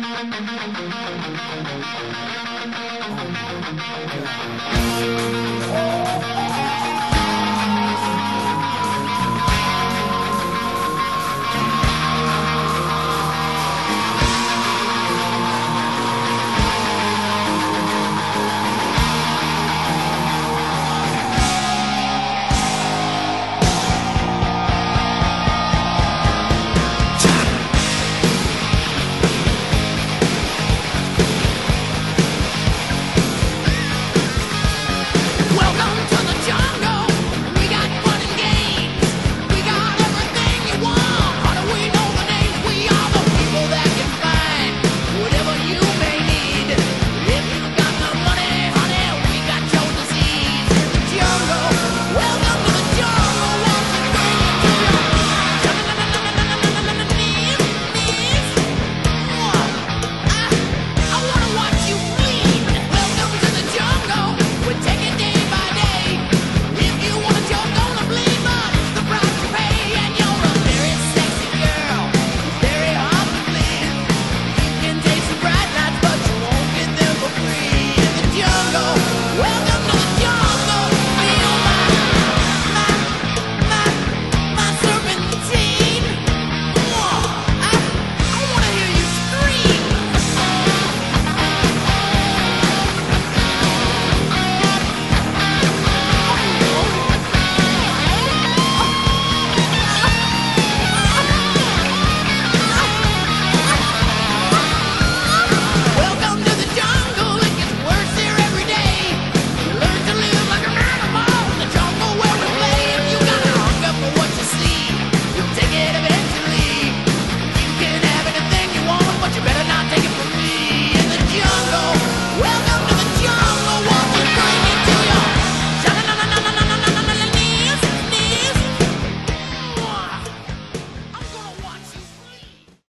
Oh.